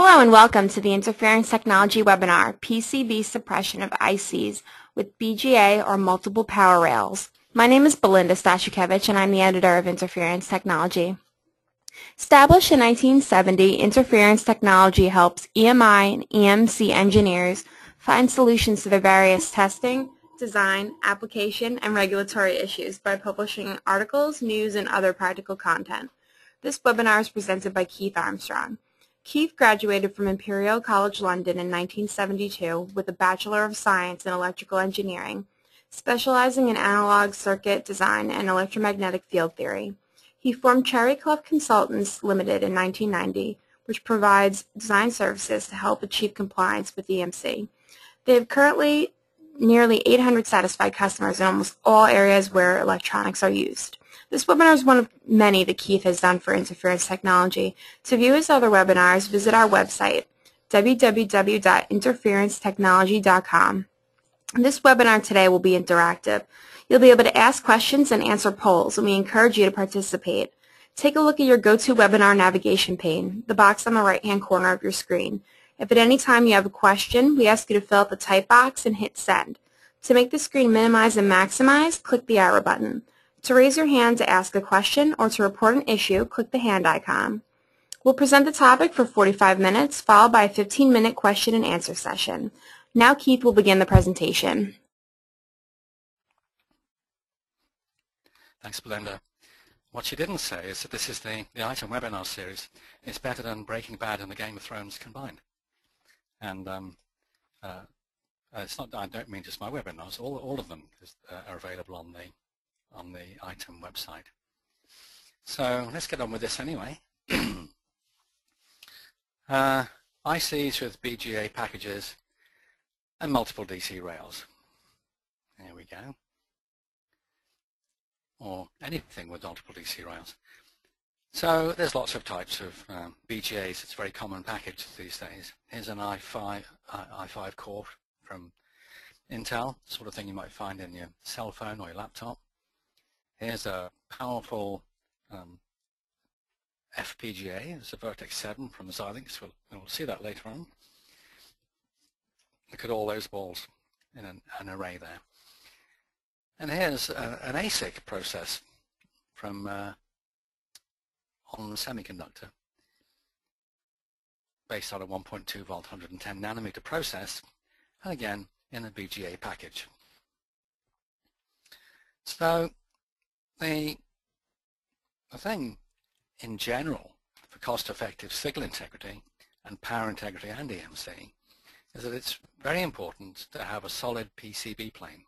Hello and welcome to the Interference Technology webinar, PCB Suppression of ICs with BGA or Multiple Power Rails. My name is Belinda Stashukevich and I'm the editor of Interference Technology. Established in 1970, interference technology helps EMI and EMC engineers find solutions to their various testing, design, application, and regulatory issues by publishing articles, news, and other practical content. This webinar is presented by Keith Armstrong. Keith graduated from Imperial College London in 1972 with a Bachelor of Science in Electrical Engineering, specializing in analog circuit design and electromagnetic field theory. He formed Cherry Clough Consultants Limited in 1990, which provides design services to help achieve compliance with EMC. They have currently nearly 800 satisfied customers in almost all areas where electronics are used. This webinar is one of many that Keith has done for interference technology. To view his other webinars, visit our website, www.interferencetechnology.com. This webinar today will be interactive. You'll be able to ask questions and answer polls, and we encourage you to participate. Take a look at your GoToWebinar navigation pane, the box on the right-hand corner of your screen. If at any time you have a question, we ask you to fill out the type box and hit send. To make the screen minimize and maximize, click the arrow button. To raise your hand to ask a question or to report an issue, click the hand icon. We'll present the topic for 45 minutes, followed by a 15-minute question and answer session. Now Keith will begin the presentation. Thanks, Belinda. What she didn't say is that this is the, the item webinar series. It's better than Breaking Bad and the Game of Thrones combined. And um, uh, it's not, I don't mean just my webinars, all, all of them is, uh, are available on the on the item website. So let's get on with this anyway. uh, ICs with BGA packages and multiple DC rails. There we go. Or anything with multiple DC rails. So there's lots of types of um, BGAs. It's a very common package these days. Here's an i5, i5 core from Intel, sort of thing you might find in your cell phone or your laptop. Here's a powerful um, FPGA. It's a Virtex 7 from Xilinx. We'll, we'll see that later on. Look at all those balls in an, an array there. And here's a, an ASIC process from uh, on Semiconductor based on a 1.2 volt 110 nanometer process and again in a BGA package. So the, the thing in general for cost-effective signal integrity and power integrity and EMC is that it's very important to have a solid PCB plane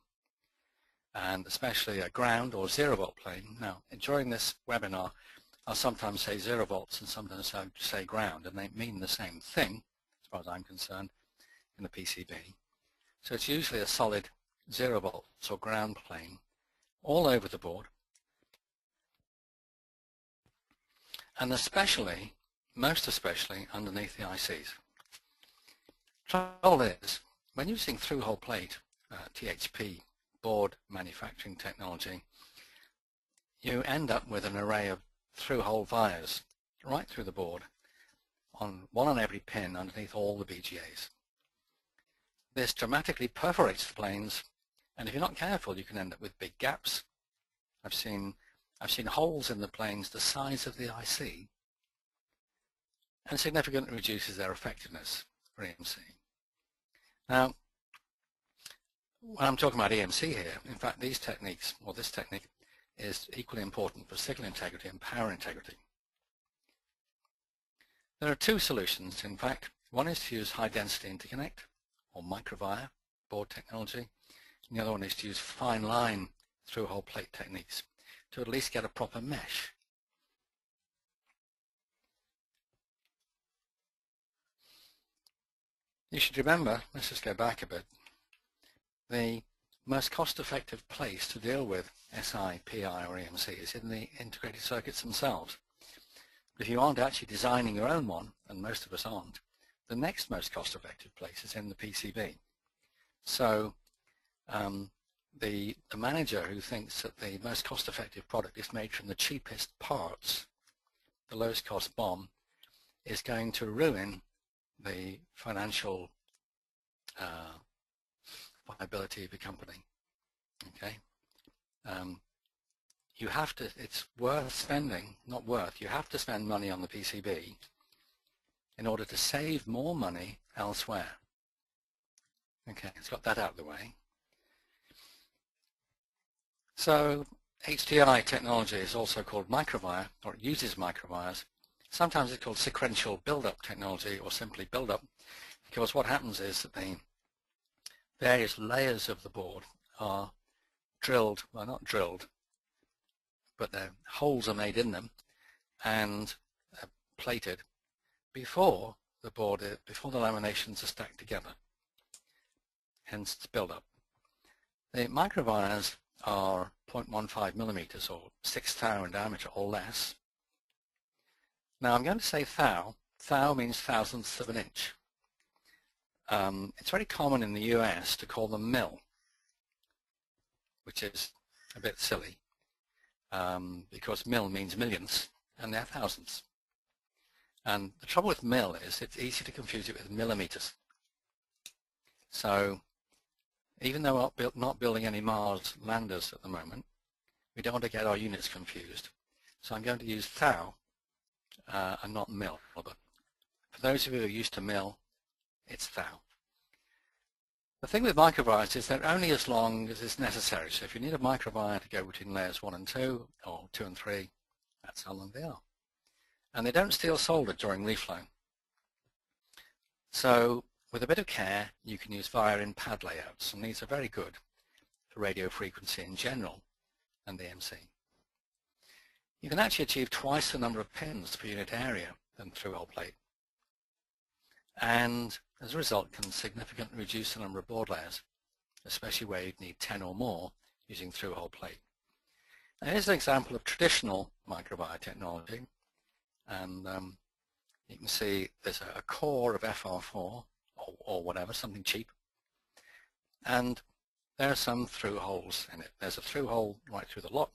and especially a ground or zero volt plane. Now, during this webinar, I'll sometimes say zero volts and sometimes I'll say ground, and they mean the same thing, as far as I'm concerned, in the PCB. So it's usually a solid zero volts or ground plane all over the board, and especially, most especially, underneath the ICs. Trouble is, when using through-hole plate uh, THP board manufacturing technology, you end up with an array of through-hole vias right through the board, on one on every pin underneath all the BGAs. This dramatically perforates the planes, and if you're not careful, you can end up with big gaps. I've seen I've seen holes in the planes the size of the IC and significantly reduces their effectiveness for EMC. Now, when I'm talking about EMC here, in fact, these techniques, or this technique, is equally important for signal integrity and power integrity. There are two solutions, in fact. One is to use high-density interconnect, or microvia board technology, and the other one is to use fine-line through-hole plate techniques to at least get a proper mesh. You should remember, let's just go back a bit, the most cost-effective place to deal with SI, PI or EMC is in the integrated circuits themselves. But if you aren't actually designing your own one, and most of us aren't, the next most cost-effective place is in the PCB. So um, the, the manager who thinks that the most cost-effective product is made from the cheapest parts, the lowest cost BOM, is going to ruin the financial uh, viability of your company. Okay, um, you have to. It's worth spending, not worth. You have to spend money on the PCB in order to save more money elsewhere. Okay, it's got that out of the way. So HDI technology is also called microvia, or it uses microvias. Sometimes it's called sequential build-up technology, or simply build-up, because what happens is that the various layers of the board are drilled, well not drilled, but the holes are made in them and uh, plated before the board, before the laminations are stacked together, hence it's build-up. The microvias are 0.15 millimeters or 6 thou in diameter or less. Now I'm going to say thou. Thou means thousandths of an inch. Um, it's very common in the US to call them mil, which is a bit silly um, because mil means millions and they're thousands. And the trouble with mil is it's easy to confuse it with millimeters. So even though we're not building any Mars landers at the moment, we don't want to get our units confused. So I'm going to use thou uh, and not mil. For those of you who are used to mil, it's thou. The thing with microvias is they're only as long as is necessary. So if you need a microvia to go between layers 1 and 2, or 2 and 3, that's how long they are. And they don't steal solder during reflow. So with a bit of care, you can use via in pad layouts, and these are very good for radio frequency in general and EMC. You can actually achieve twice the number of pins per unit area than through-hole plate. And as a result, can significantly reduce the number of board layers, especially where you'd need 10 or more using through-hole plate. Now here's an example of traditional microvia technology. And um, you can see there's a, a core of FR4 or, whatever, something cheap. And there are some through holes in it. There's a through hole right through the lot.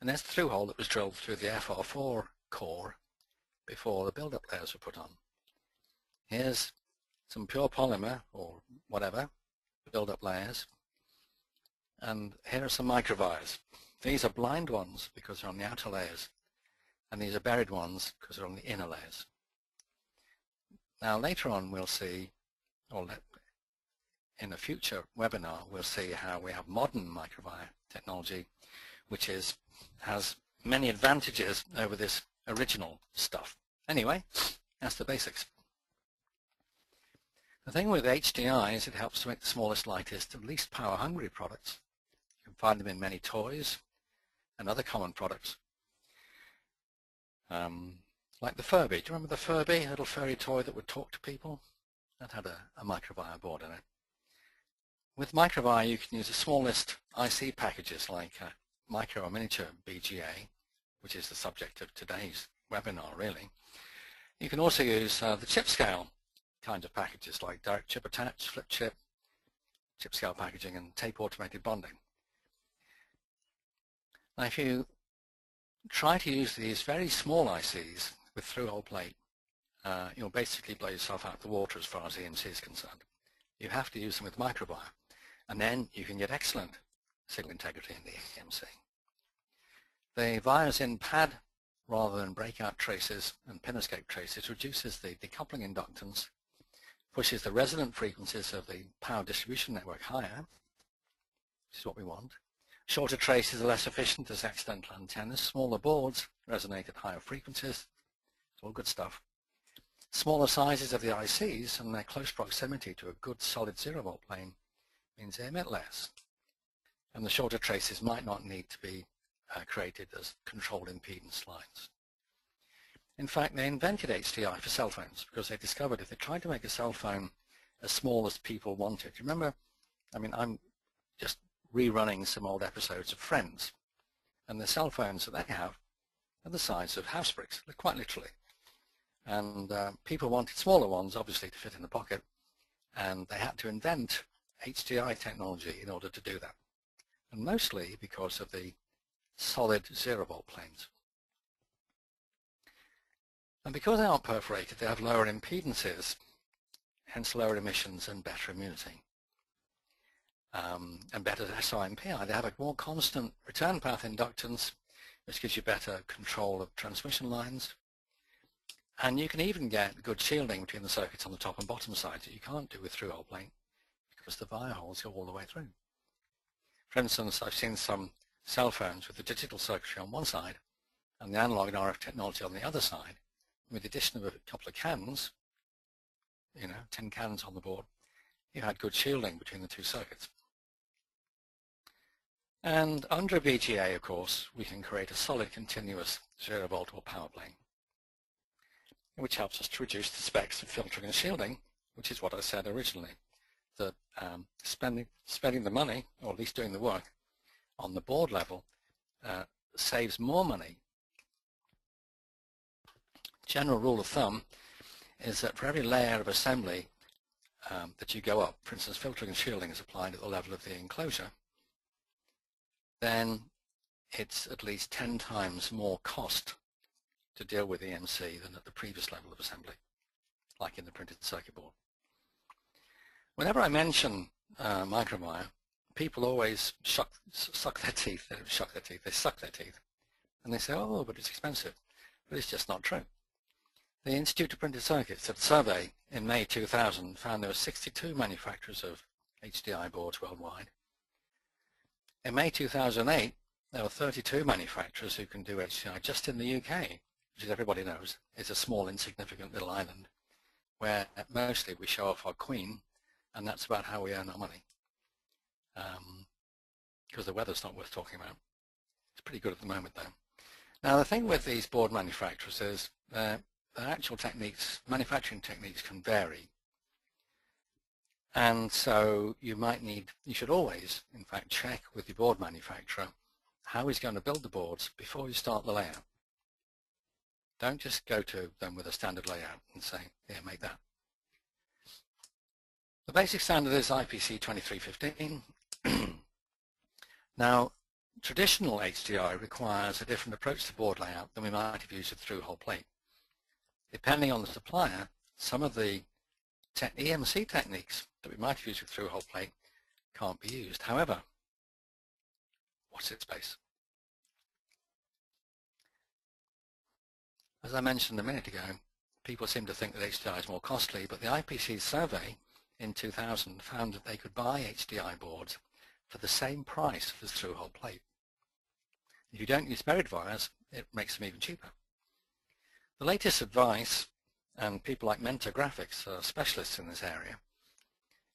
And there's the through hole that was drilled through the FR4 core before the build-up layers were put on. Here's some pure polymer or whatever, build-up layers. And here are some microvias. These are blind ones because they're on the outer layers. And these are buried ones because they're on the inner layers. Now later on we'll see, or in a future webinar, we'll see how we have modern microvia technology, which is has many advantages over this original stuff. Anyway, that's the basics. The thing with HDI is it helps to make the smallest, lightest, and least power-hungry products. You can find them in many toys and other common products. Um, like the Furby. Do you remember the Furby, a little furry toy that would talk to people? That had a, a microvia board in it. With microvia, you can use the smallest IC packages like a micro or miniature BGA, which is the subject of today's webinar, really. You can also use uh, the chip scale kinds of packages like direct chip attach, flip chip, chip scale packaging, and tape automated bonding. Now, if you try to use these very small ICs with through-hole plate, uh, you'll basically blow yourself out of the water as far as EMC is concerned. You have to use them with microvia, and then you can get excellent signal integrity in the EMC. The vias in pad rather than breakout traces and pin escape traces reduces the decoupling inductance, pushes the resonant frequencies of the power distribution network higher, which is what we want. Shorter traces are less efficient as accidental antennas. Smaller boards resonate at higher frequencies, it's all good stuff. Smaller sizes of the ICs and their close proximity to a good solid zero volt plane means they emit less. And the shorter traces might not need to be uh, created as controlled impedance lines. In fact, they invented HDI for cell phones because they discovered if they tried to make a cell phone as small as people wanted, remember, I mean, I'm just rerunning some old episodes of Friends, and the cell phones that they have are the size of house bricks, quite literally. And uh, people wanted smaller ones, obviously, to fit in the pocket. And they had to invent HDI technology in order to do that. And mostly because of the solid zero volt planes. And because they aren't perforated, they have lower impedances, hence lower emissions and better immunity. Um, and better SI and They have a more constant return path inductance, which gives you better control of transmission lines. And you can even get good shielding between the circuits on the top and bottom sides that you can't do with through-hole plate because the via holes go all the way through. For instance, I've seen some cell phones with the digital circuitry on one side and the analog and RF technology on the other side. With the addition of a couple of cans, you know, 10 cans on the board, you had good shielding between the two circuits. And under BGA, of course, we can create a solid continuous zero volt or power plane, which helps us to reduce the specs of filtering and shielding, which is what I said originally, that um, spending, spending the money, or at least doing the work, on the board level uh, saves more money. General rule of thumb is that for every layer of assembly um, that you go up, for instance, filtering and shielding is applied at the level of the enclosure, then it's at least 10 times more cost to deal with EMC than at the previous level of assembly, like in the printed circuit board. Whenever I mention uh, microvia, people always shock, suck their teeth, they shock their teeth, they suck their teeth. And they say, oh, but it's expensive. But it's just not true. The Institute of Printed Circuits did a survey in May 2000 found there were 62 manufacturers of HDI boards worldwide. In May 2008, there were 32 manufacturers who can do HDI just in the UK, which as everybody knows is a small insignificant little island where mostly we show off our queen and that's about how we earn our money because um, the weather's not worth talking about. It's pretty good at the moment though. Now the thing with these board manufacturers is uh, actual techniques, manufacturing techniques can vary and so you might need, you should always, in fact, check with your board manufacturer how he's going to build the boards before you start the layout. Don't just go to them with a standard layout and say, here, make that. The basic standard is IPC 2315. now, traditional HDI requires a different approach to board layout than we might have used with through-hole plate. Depending on the supplier, some of the te EMC techniques that we might have used with through-hole plate can't be used. However, what's its space? As I mentioned a minute ago, people seem to think that HDI is more costly, but the IPC survey in 2000 found that they could buy HDI boards for the same price as through-hole plate. If you don't use buried vias, it makes them even cheaper. The latest advice, and people like Mentor Graphics are specialists in this area,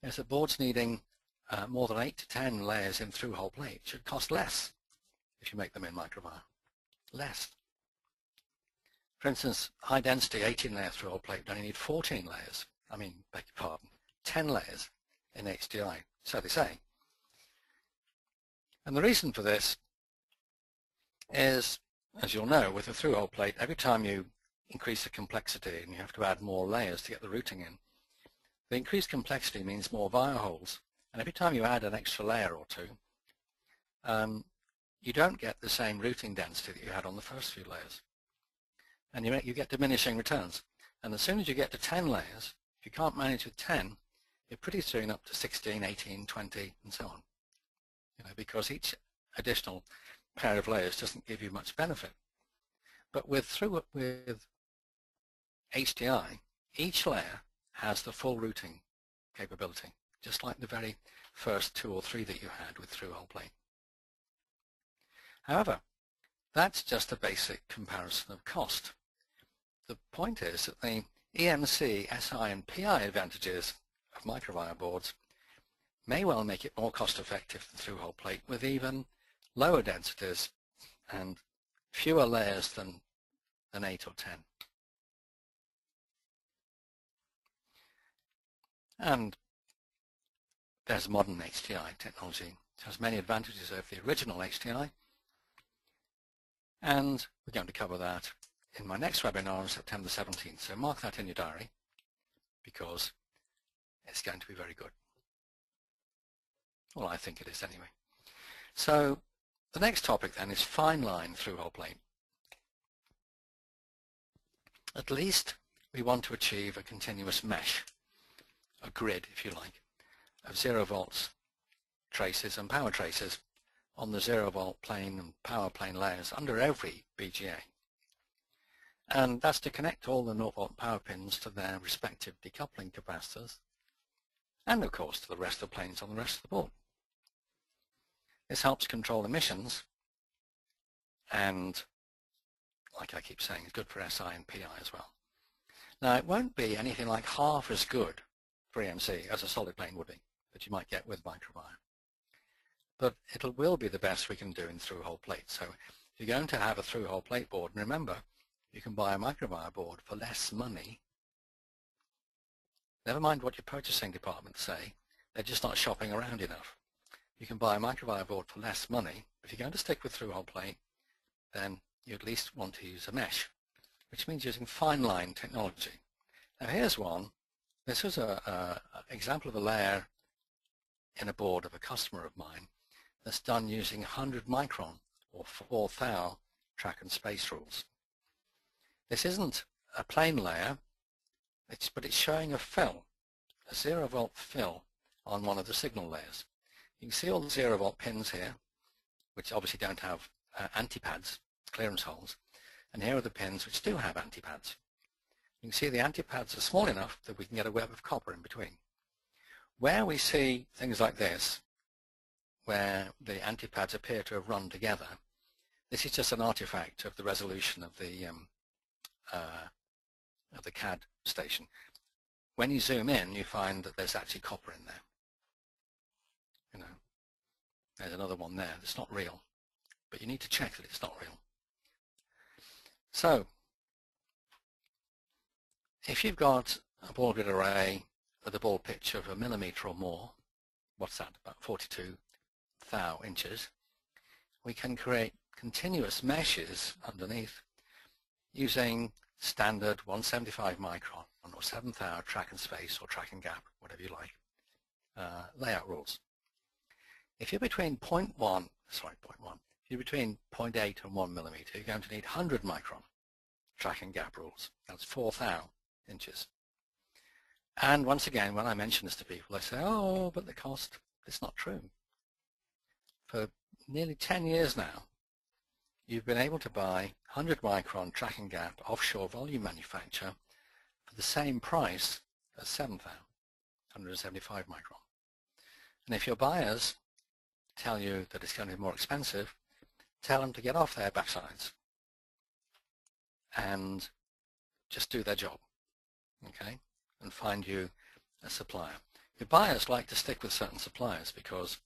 is that boards needing uh, more than 8 to 10 layers in through-hole plate should cost less if you make them in microvia. Less. For instance, high density 18 layer through-hole plate only need 14 layers, I mean, beg your pardon, 10 layers in HDI, so they say. And the reason for this is, as you'll know, with a through-hole plate, every time you increase the complexity and you have to add more layers to get the routing in, the increased complexity means more via holes. And every time you add an extra layer or two, um, you don't get the same routing density that you had on the first few layers. And you, you get diminishing returns. And as soon as you get to 10 layers, if you can't manage with 10, you're pretty soon up to 16, 18, 20, and so on. You know, because each additional pair of layers doesn't give you much benefit. But with through with HDI, each layer has the full routing capability, just like the very first two or three that you had with through-hole plate. However, that's just a basic comparison of cost. The point is that the EMC, SI, and PI advantages of microvia boards may well make it more cost-effective than through-hole plate with even lower densities and fewer layers than, than 8 or 10. And there's modern HDI technology. It has many advantages over the original HDI. And we're going to cover that in my next webinar on September 17th. So mark that in your diary because it's going to be very good. Well, I think it is anyway. So the next topic then is fine line through hole plane. At least we want to achieve a continuous mesh, a grid if you like, of zero volts traces and power traces on the zero volt plane and power plane layers under every BGA. And that's to connect all the 0 volt power pins to their respective decoupling capacitors and of course to the rest of the planes on the rest of the board. This helps control emissions and like I keep saying, it's good for SI and PI as well. Now it won't be anything like half as good for EMC as a solid plane would be that you might get with microvia. But it will be the best we can do in through-hole plate. So if you're going to have a through-hole plate board, and remember, you can buy a microvia board for less money. Never mind what your purchasing department say, they're just not shopping around enough. You can buy a microvia board for less money. If you're going to stick with through-hole plate, then you at least want to use a mesh, which means using fine line technology. Now here's one. This is an example of a layer in a board of a customer of mine that's done using 100 micron or 4 thou track and space rules. This isn't a plane layer, it's, but it's showing a fill, a zero volt fill on one of the signal layers. You can see all the zero volt pins here, which obviously don't have uh, antipads, clearance holes, and here are the pins which do have antipads. You can see the antipads are small enough that we can get a web of copper in between. Where we see things like this, where the antipads appear to have run together, this is just an artifact of the resolution of the um, uh, of the CAD station. When you zoom in, you find that there's actually copper in there. You know, there's another one there. It's not real, but you need to check that it's not real. So, if you've got a ball grid array with a ball pitch of a millimeter or more, what's that, about 42 thou inches, we can create continuous meshes underneath using standard 175 micron or 7 thou track and space or track and gap, whatever you like, uh, layout rules. If you're between 0.1, sorry, 0.1, if you're between 0.8 and 1 millimeter, you're going to need 100 micron track and gap rules. That's 4 thou inches. And once again, when I mention this to people, they say, oh, but the cost, it's not true. For nearly 10 years now, you've been able to buy 100 micron track and gap offshore volume manufacture for the same price as 7,000, 175 micron. And if your buyers tell you that it's going to be more expensive, tell them to get off their backsides and just do their job, okay, and find you a supplier. Your buyers like to stick with certain suppliers because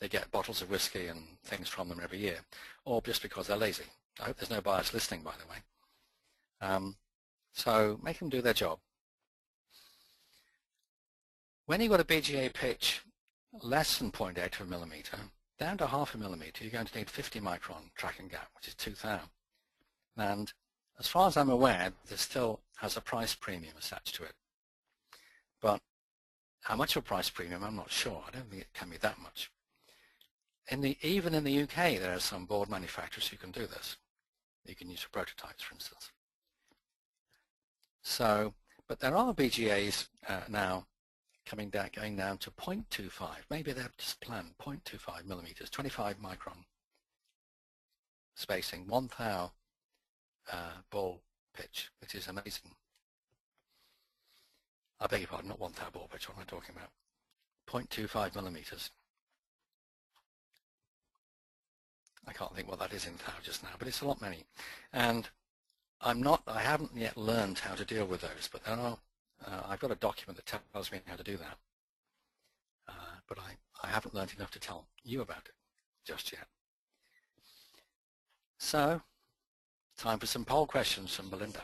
they get bottles of whiskey and things from them every year, or just because they're lazy. I hope there's no bias listening, by the way. Um, so make them do their job. When you've got a BGA pitch less than 0.8 of a millimeter, down to half a millimeter, you're going to need 50 micron tracking gap, which is 2,000. And as far as I'm aware, this still has a price premium attached to it. But how much of a price premium, I'm not sure. I don't think it can be that much. In the, even in the UK, there are some board manufacturers who can do this. You can use for prototypes, for instance. So, but there are BGAs uh, now coming down, going down to 0.25. Maybe they've just planned 0.25 millimeters, 25 micron spacing, one thou uh, ball pitch, which is amazing. I beg your pardon, not one thou ball pitch, what am I talking about? 0.25 millimeters. I can't think what that is in thou just now, but it's a lot many. And I'm not, I haven't yet learned how to deal with those, but are, uh, I've got a document that tells me how to do that. Uh, but I, I haven't learned enough to tell you about it just yet. So, time for some poll questions from Belinda.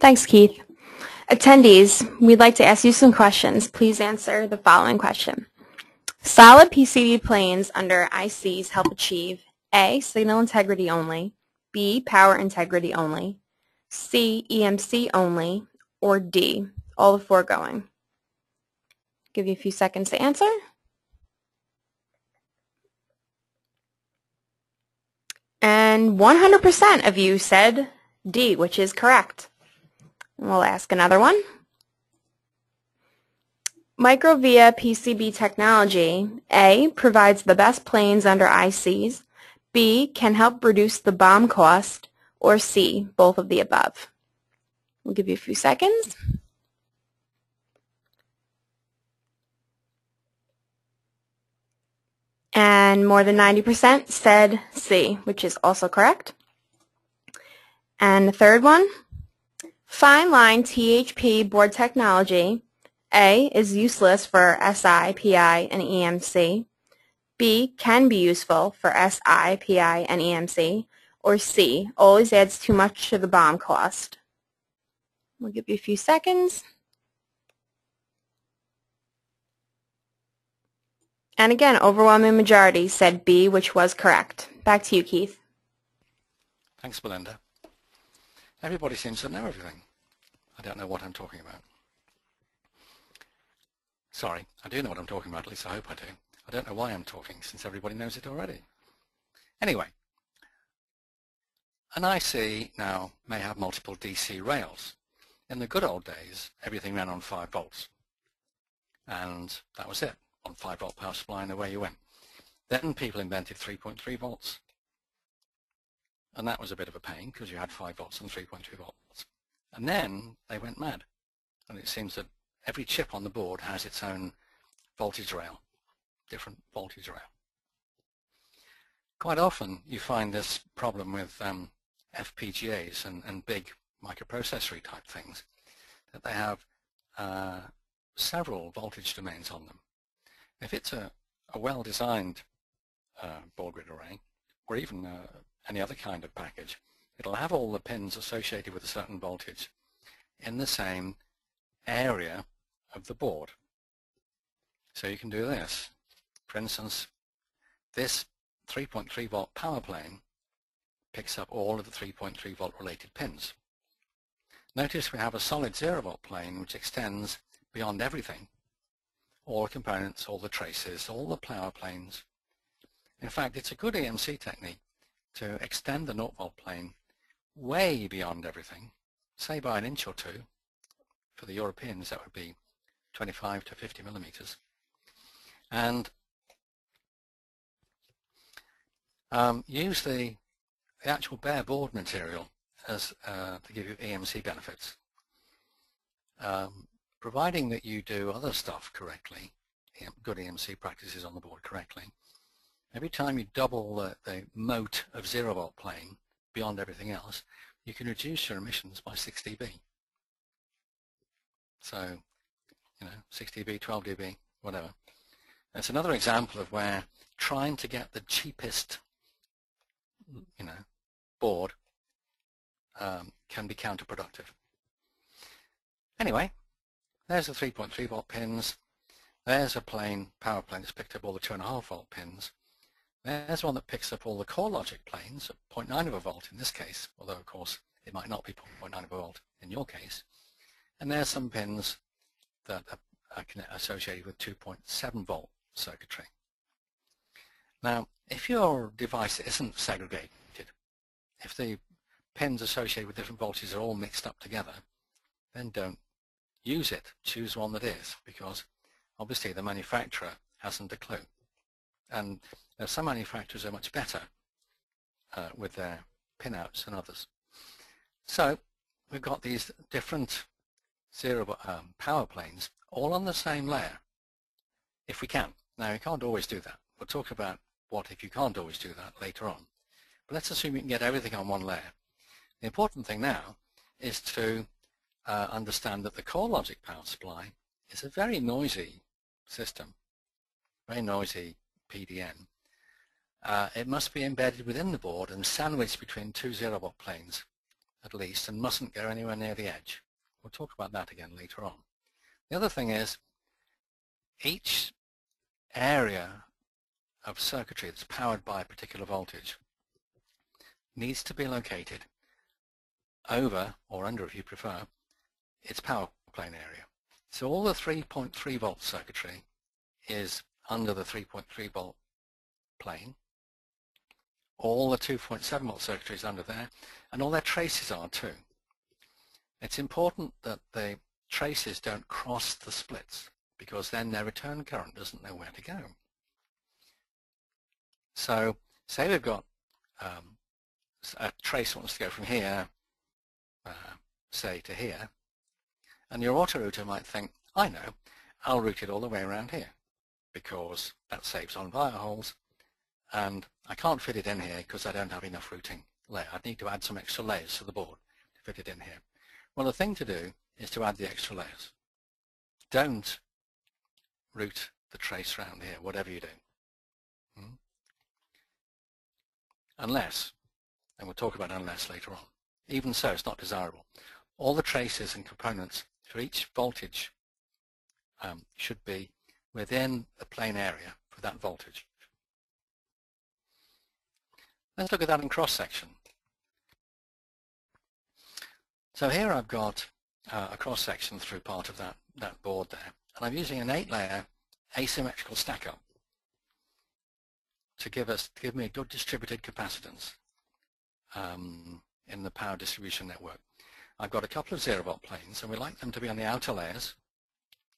Thanks, Keith. Attendees, we'd like to ask you some questions. Please answer the following question. Solid PCB planes under ICs help achieve A. Signal integrity only, B. Power integrity only, C. EMC only, or D. All the foregoing. Give you a few seconds to answer. And 100% of you said D, which is correct. We'll ask another one. Microvia PCB technology, A, provides the best planes under ICs, B, can help reduce the BOM cost, or C, both of the above. We'll give you a few seconds. And more than 90% said C, which is also correct. And the third one, fine line THP board technology, A, is useless for SI, PI, and EMC. B, can be useful for SI, PI, and EMC. Or C, always adds too much to the BOM cost. We'll give you a few seconds. And again, overwhelming majority said B, which was correct. Back to you, Keith. Thanks, Belinda. Everybody seems to know everything. I don't know what I'm talking about. Sorry, I do know what I'm talking about, at least I hope I do. I don't know why I'm talking, since everybody knows it already. Anyway, an IC now may have multiple DC rails. In the good old days, everything ran on 5 volts. And that was it on 5 volt power supply and away you went. Then people invented 3.3 volts. And that was a bit of a pain because you had 5 volts and 3.3 volts. And then they went mad. And it seems that every chip on the board has its own voltage rail, different voltage rail. Quite often you find this problem with um, FPGAs and, and big microprocessory type things, that they have uh, several voltage domains on them. If it's a, a well-designed uh, grid array, or even uh, any other kind of package, it'll have all the pins associated with a certain voltage in the same area of the board. So you can do this. For instance, this 3.3 volt power plane picks up all of the 3.3 volt related pins. Notice we have a solid 0 volt plane which extends beyond everything all the components, all the traces, all the power planes. In fact, it's a good EMC technique to extend the 0 volt plane way beyond everything, say by an inch or two. For the Europeans, that would be 25 to 50 millimeters. And um, use the, the, actual bare board material as uh, to give you EMC benefits. Um, providing that you do other stuff correctly, good EMC practices on the board correctly, every time you double the, the moat of zero volt plane beyond everything else, you can reduce your emissions by 6 dB. So, you know, 6 dB, 12 dB, whatever. That's another example of where trying to get the cheapest, you know, board um, can be counterproductive. Anyway, there's the 3.3 volt pins. There's a plane, power plane that's picked up all the 2.5 volt pins. There's one that picks up all the core logic planes at 0.9 of a volt in this case, although of course it might not be 0.9 of a volt in your case. And there's some pins that are associated with 2.7 volt circuitry. Now, if your device isn't segregated, if the pins associated with different voltages are all mixed up together, then don't use it, choose one that is, because obviously the manufacturer hasn't a clue. And some manufacturers are much better uh, with their pinouts than others. So we've got these different zero um, power planes all on the same layer, if we can. Now, you can't always do that. We'll talk about what if you can't always do that later on. But let's assume you can get everything on one layer. The important thing now is to uh, understand that the core logic power supply is a very noisy system, very noisy PDN. Uh, it must be embedded within the board and sandwiched between two zero volt planes at least and mustn't go anywhere near the edge. We'll talk about that again later on. The other thing is each area of circuitry that's powered by a particular voltage needs to be located over or under if you prefer its power plane area. So all the 3.3 volt circuitry is under the 3.3 volt plane. All the 2.7 volt circuitry is under there, and all their traces are too. It's important that the traces don't cross the splits because then their return current doesn't know where to go. So say we've got um, a trace wants to go from here, uh, say to here, and your autorouter might think, I know, I'll route it all the way around here because that saves on via holes and I can't fit it in here because I don't have enough routing layer. I'd need to add some extra layers to the board to fit it in here. Well, the thing to do is to add the extra layers. Don't route the trace around here, whatever you do. Hmm? Unless, and we'll talk about unless later on, even so, it's not desirable. All the traces and components for each voltage um, should be within the plane area for that voltage. Let's look at that in cross-section. So here I've got uh, a cross-section through part of that, that board there, and I'm using an eight-layer asymmetrical stack-up to give us give me a good distributed capacitance um, in the power distribution network. I've got a couple of zero volt planes and we like them to be on the outer layers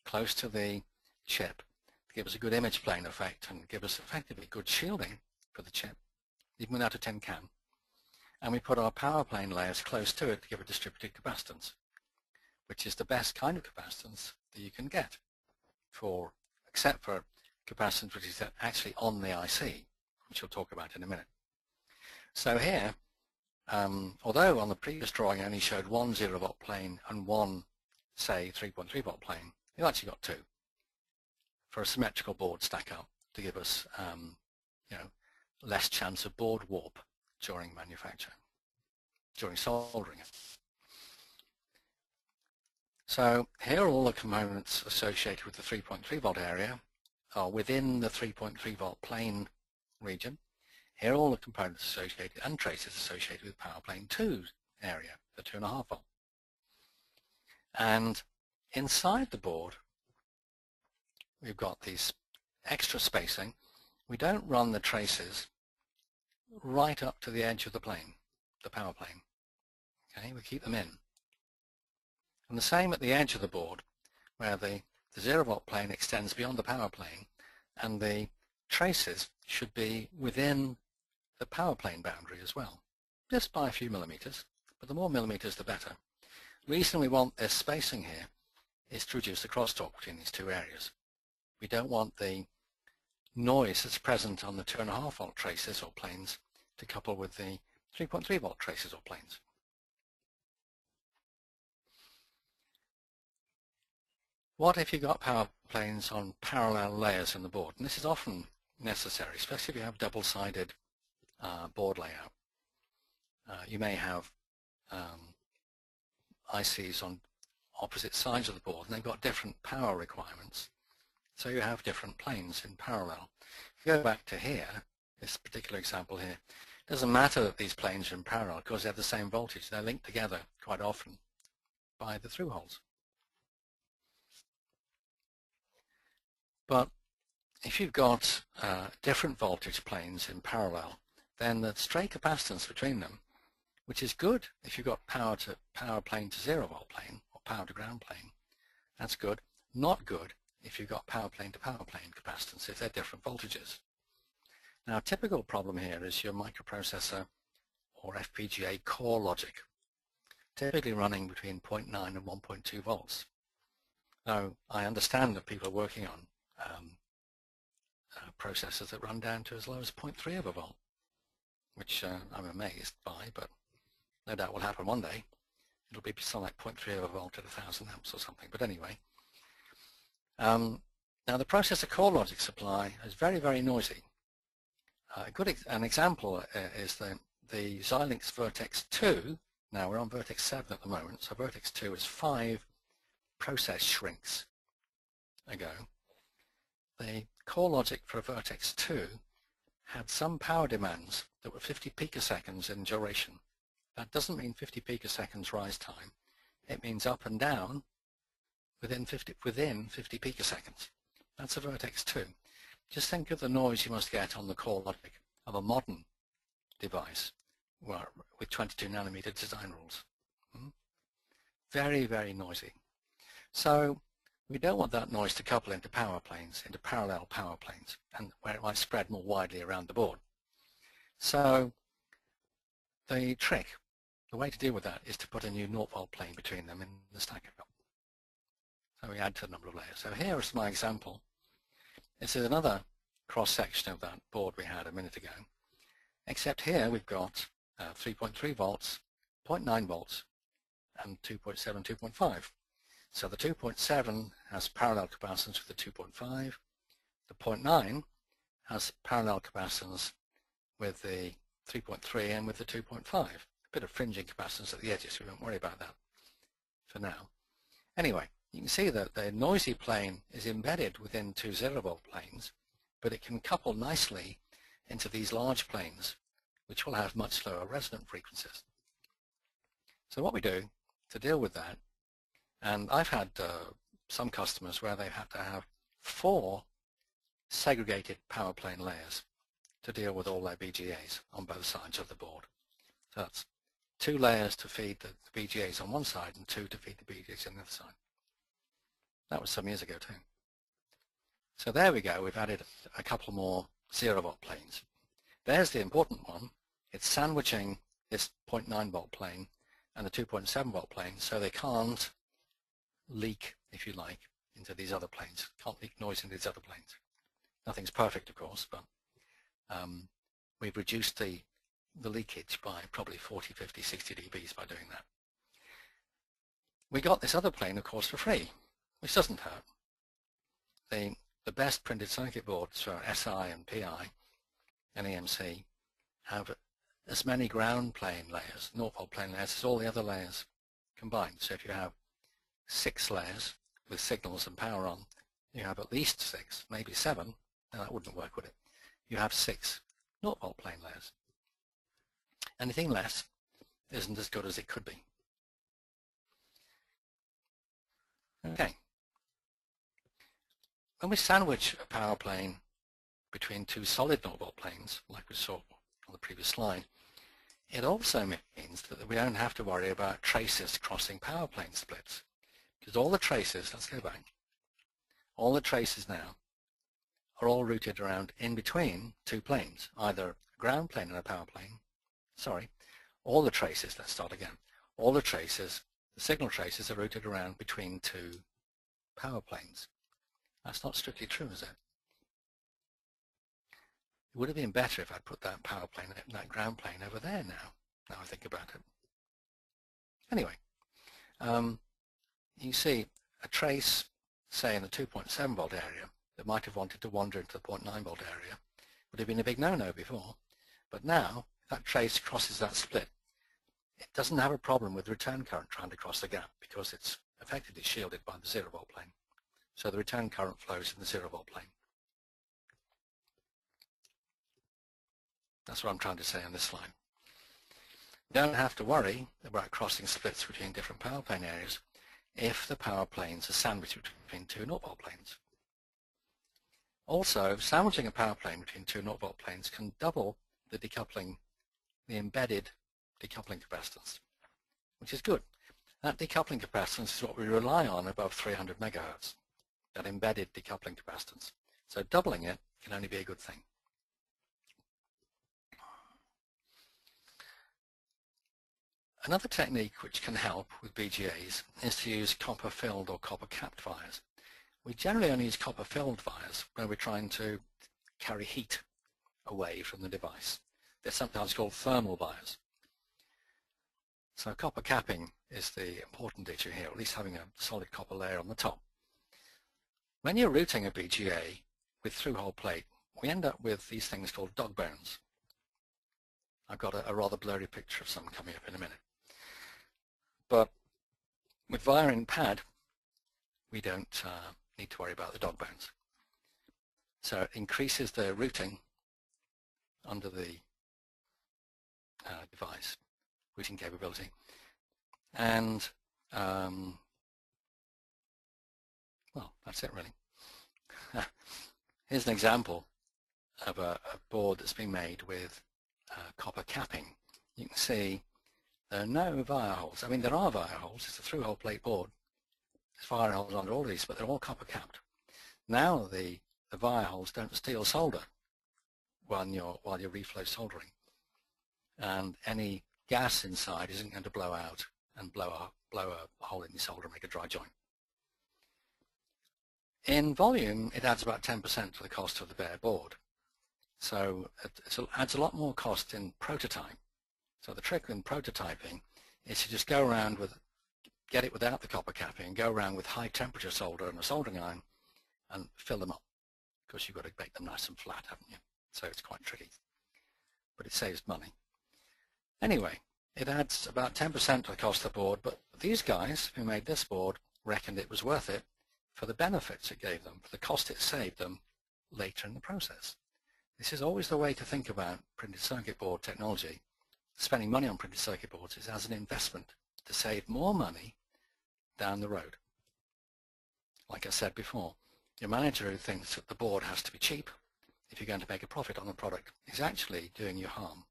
close to the chip to give us a good image plane effect and give us effectively good shielding for the chip even without a tin can and we put our power plane layers close to it to give a distributed capacitance which is the best kind of capacitance that you can get for except for capacitance which is actually on the IC which we'll talk about in a minute. So here, um, although on the previous drawing I only showed one zero volt plane and one, say, 3.3 volt plane, we've actually got two for a symmetrical board stack up to give us, um, you know, less chance of board warp during manufacture, during soldering. So here are all the components associated with the 3.3 volt area are within the 3.3 volt plane region. Here are all the components associated and traces associated with power plane 2 area, the 2.5 volt. And inside the board, we've got these extra spacing. We don't run the traces right up to the edge of the plane, the power plane. Okay, we keep them in. And the same at the edge of the board, where the, the zero volt plane extends beyond the power plane, and the traces should be within the power plane boundary as well, just by a few millimeters, but the more millimeters the better. The reason we want this spacing here is to reduce the crosstalk between these two areas. We don't want the noise that's present on the 2.5 volt traces or planes to couple with the 3.3 volt traces or planes. What if you got power planes on parallel layers in the board? And this is often necessary, especially if you have double-sided uh, board layout. Uh, you may have um, ICs on opposite sides of the board and they've got different power requirements. So you have different planes in parallel. If you go back to here, this particular example here, it doesn't matter that these planes are in parallel because they have the same voltage. They're linked together quite often by the through holes. But if you've got uh, different voltage planes in parallel, then the stray capacitance between them, which is good if you've got power to power plane to zero volt plane or power to ground plane, that's good. Not good if you've got power plane to power plane capacitance if they're different voltages. Now a typical problem here is your microprocessor or FPGA core logic, typically running between 0.9 and 1.2 volts. Now I understand that people are working on um, uh, processors that run down to as low as 0.3 of a volt, which uh, I'm amazed by, but no doubt will happen one day. It'll be something like 0.3 of a volt at 1,000 amps or something, but anyway. Um, now the processor core logic supply is very, very noisy. A good ex an example uh, is the, the Xilinx Virtex 2. Now we're on Virtex 7 at the moment, so Virtex 2 is five process shrinks ago. The core logic for Virtex 2 had some power demands that were 50 picoseconds in duration. That doesn't mean 50 picoseconds rise time. It means up and down within 50, within 50 picoseconds. That's a Virtex 2. Just think of the noise you must get on the core logic of a modern device well, with 22 nanometer design rules. Hmm? very, very noisy. So we don't want that noise to couple into power planes, into parallel power planes, and where it might spread more widely around the board. So the trick, the way to deal with that is to put a new nought volt plane between them in the stacker. So we add to the number of layers. So here is my example. This is another cross-section of that board we had a minute ago, except here we've got uh, 3.3 volts, 0.9 volts, and 2.7, 2.5. So the 2.7 has parallel capacitance with the 2.5. The 0.9 has parallel capacitance with the 3.3 and with the 2.5. A bit of fringing capacitance at the edges, so we won't worry about that for now. Anyway, you can see that the noisy plane is embedded within two zero volt planes, but it can couple nicely into these large planes, which will have much lower resonant frequencies. So what we do to deal with that and I've had uh, some customers where they've had to have four segregated power plane layers to deal with all their BGAs on both sides of the board. So that's two layers to feed the BGAs on one side and two to feed the BGAs on the other side. That was some years ago too. So there we go, we've added a couple more zero volt planes. There's the important one. It's sandwiching this 0.9 volt plane and the 2.7 volt plane so they can't leak, if you like, into these other planes. Can't leak noise into these other planes. Nothing's perfect, of course, but um, we've reduced the, the leakage by probably 40, 50, 60 dBs by doing that. We got this other plane, of course, for free, which doesn't hurt. The, the best printed circuit boards for SI and PI and EMC have as many ground plane layers, nought volt plane layers, as all the other layers combined. So if you have six layers with signals and power on, you have at least six, maybe seven. No, that wouldn't work, would it? You have six nought volt plane layers. Anything less isn't as good as it could be. Okay. When we sandwich a power plane between two solid nought volt planes, like we saw on the previous slide, it also means that we don't have to worry about traces crossing power plane splits. Because all the traces, let's go back, all the traces now are all routed around in between two planes, either a ground plane and a power plane. Sorry, all the traces, let's start again. All the traces, the signal traces are routed around between two power planes. That's not strictly true, is it? It would have been better if I'd put that power plane, that ground plane over there now, now I think about it. Anyway, um, you see a trace, say in the 2.7 volt area, that might have wanted to wander into the 0.9 volt area, would have been a big no-no before. But now, that trace crosses that split, it doesn't have a problem with return current trying to cross the gap because it's effectively shielded by the zero volt plane. So the return current flows in the zero volt plane. That's what I'm trying to say on this slide. You don't have to worry about crossing splits between different power plane areas if the power planes are sandwiched between two nought volt planes. Also, sandwiching a power plane between two nought volt planes can double the decoupling, the embedded decoupling capacitance, which is good. That decoupling capacitance is what we rely on above 300 megahertz, that embedded decoupling capacitance. So doubling it can only be a good thing. Another technique which can help with BGAs is to use copper-filled or copper-capped vias. We generally only use copper-filled vias when we're trying to carry heat away from the device. They're sometimes called thermal vias. So copper capping is the important issue here, at least having a solid copper layer on the top. When you're routing a BGA with through-hole plate, we end up with these things called dog bones. I've got a, a rather blurry picture of some coming up in a minute. But with via in pad, we don't uh, need to worry about the dog bones. So it increases the routing under the uh, device, routing capability. And, um, well, that's it really. Here's an example of a, a, board that's been made with uh, copper capping. You can see There are no via holes. I mean, there are via holes. It's a through-hole plate board. There's via holes under all these, but they're all copper capped. Now the, the via holes don't steal solder while you're, while you're reflow soldering. And any gas inside isn't going to blow out and blow a, blow a hole in the solder and make a dry joint. In volume, it adds about 10% to the cost of the bare board. So it adds a lot more cost in prototype. So the trick in prototyping is to just go around with, get it without the copper capping, go around with high temperature solder and a soldering iron and fill them up because you've got to make them nice and flat, haven't you? So it's quite tricky, but it saves money. Anyway, it adds about 10% to the cost of the board, but these guys who made this board reckoned it was worth it for the benefits it gave them, for the cost it saved them later in the process. This is always the way to think about printed circuit board technology. Spending money on printed circuit boards is as an investment to save more money down the road. Like I said before, your manager who thinks that the board has to be cheap if you're going to make a profit on the product is actually doing you harm.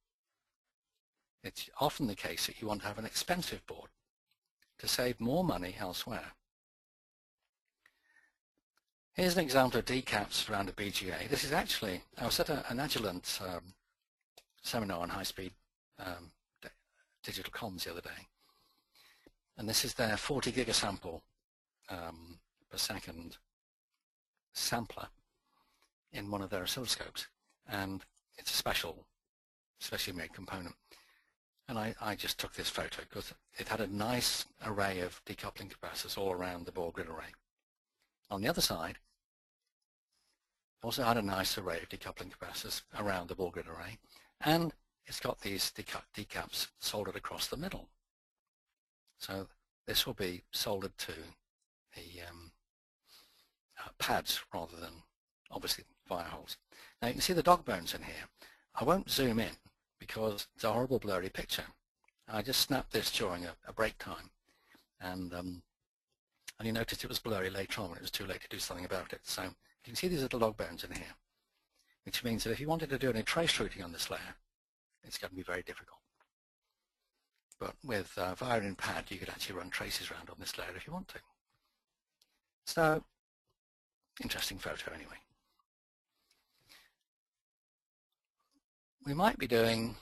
It's often the case that you want to have an expensive board to save more money elsewhere. Here's an example of decaps around a BGA. This is actually, I was at a, an Agilent um, seminar on high-speed um, digital comms the other day. And this is their 40 gigasample um, per second sampler in one of their oscilloscopes. And it's a special, specially made component. And I, I just took this photo because it had a nice array of decoupling capacitors all around the ball grid array. On the other side, also had a nice array of decoupling capacitors around the ball grid array, and it's got these decaps soldered across the middle. So this will be soldered to the um, uh, pads rather than obviously via holes. Now you can see the dog bones in here. I won't zoom in because it's a horrible blurry picture. I just snapped this during a, a break time and um, and you noticed it was blurry later on when it was too late to do something about it. So you can see these little dog bones in here, which means that if you wanted to do any trace routing on this layer, it's going to be very difficult. But with uh, in pad, you could actually run traces around on this layer if you want to. So, interesting photo anyway. We might be doing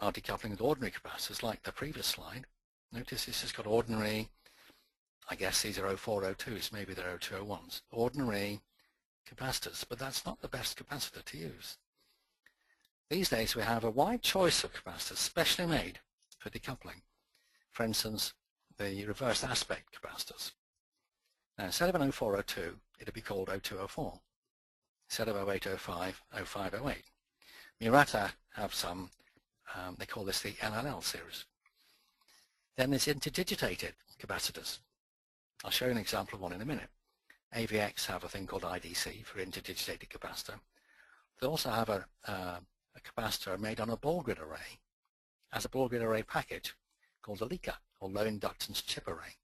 our decoupling with ordinary capacitors like the previous slide. Notice this has got ordinary I guess these are 0402s, maybe they're 0201s, ordinary capacitors, but that's not the best capacitor to use. These days we have a wide choice of capacitors specially made for decoupling. For instance, the reverse aspect capacitors. Now instead of an 0402, it'd be called 0204. Instead of 0805, 0508. Murata have some, um, they call this the LLL series. Then there's interdigitated capacitors. I'll show you an example of one in a minute. AVX have a thing called IDC for interdigitated capacitor. They also have a, uh, a capacitor made on a ball grid array as a ball grid array package called a LICA, or low inductance chip array.